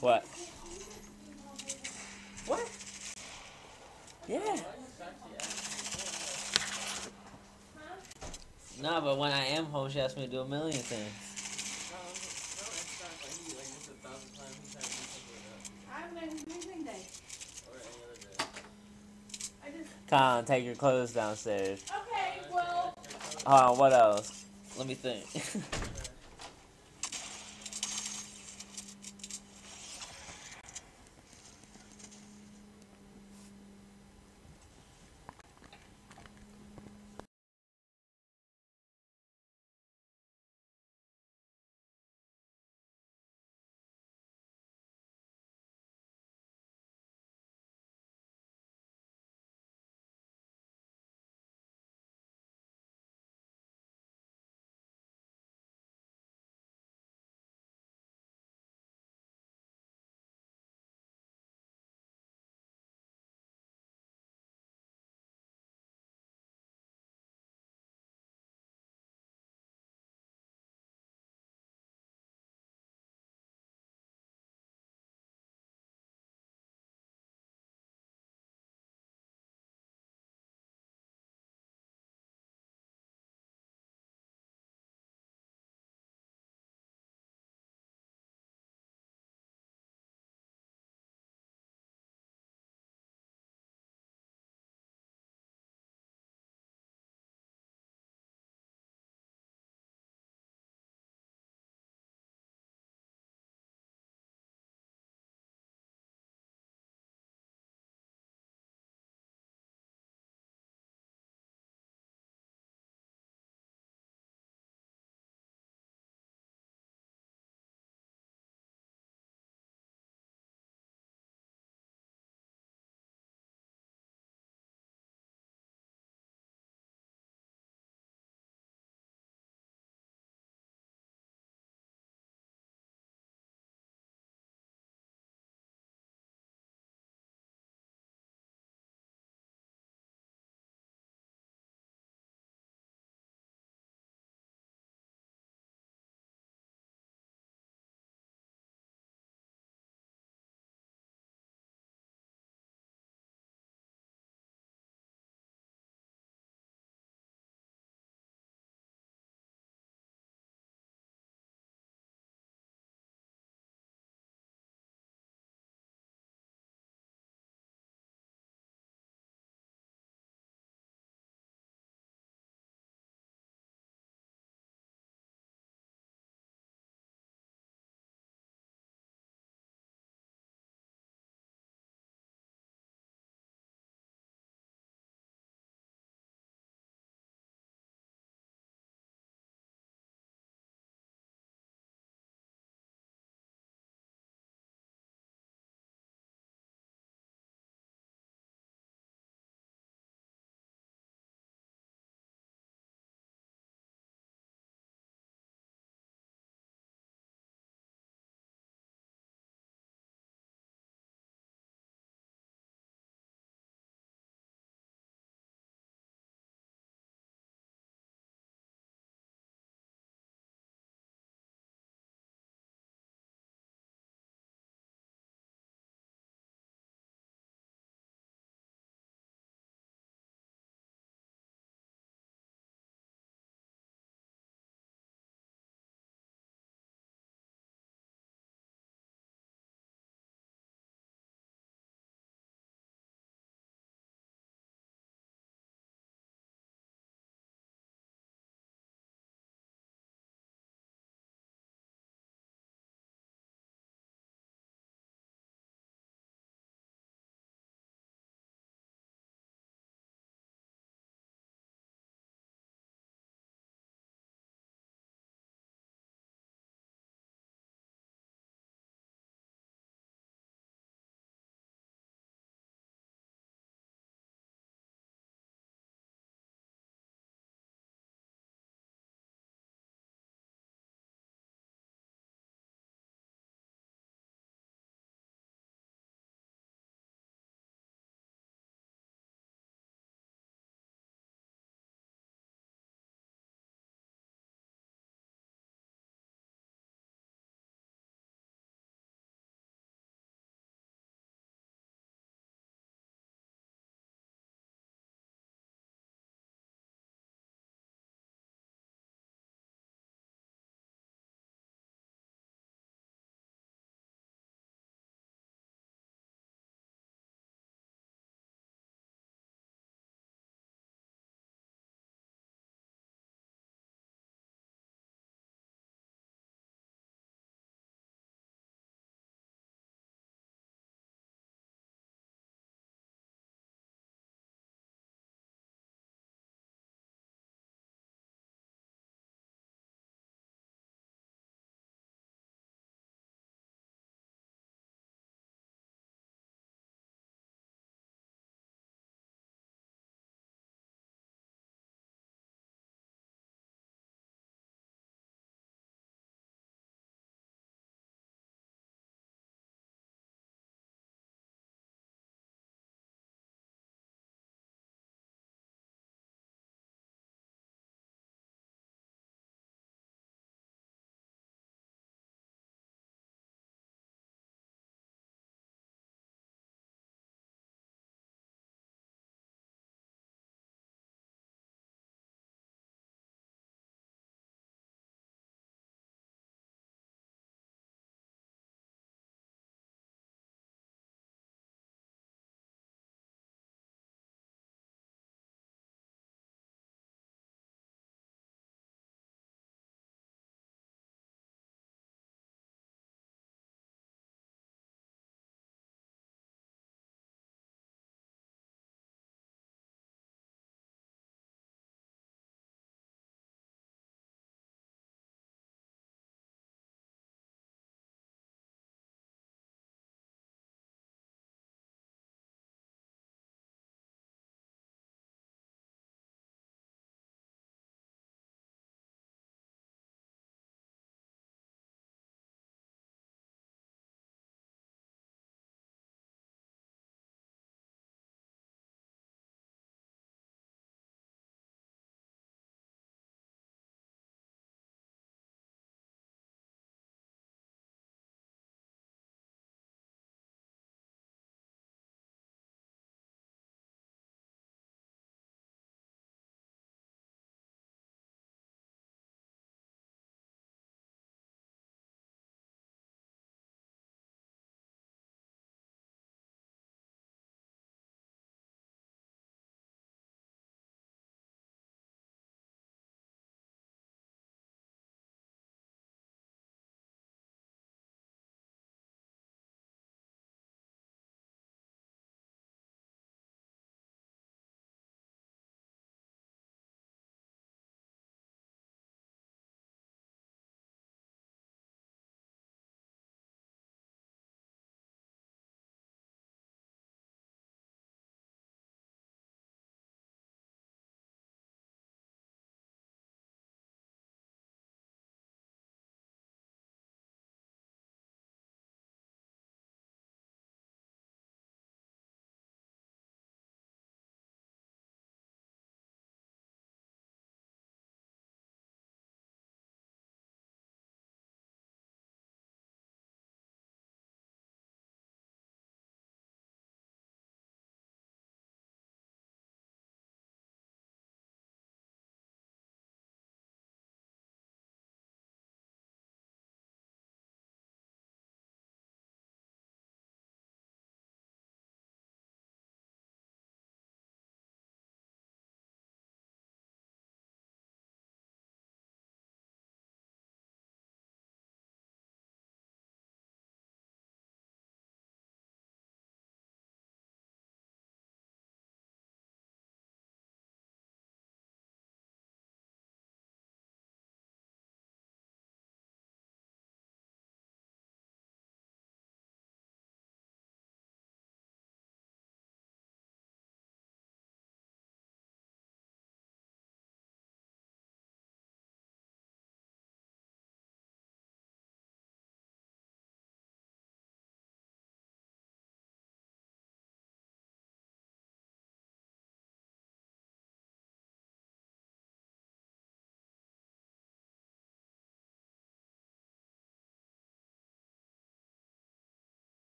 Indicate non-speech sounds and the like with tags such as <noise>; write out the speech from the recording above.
What? What? Yeah. No, but when I am home, she asks me to do a million things. I just. Come on, take your clothes downstairs. Okay, well. Hold on, what else? Let me think. <laughs>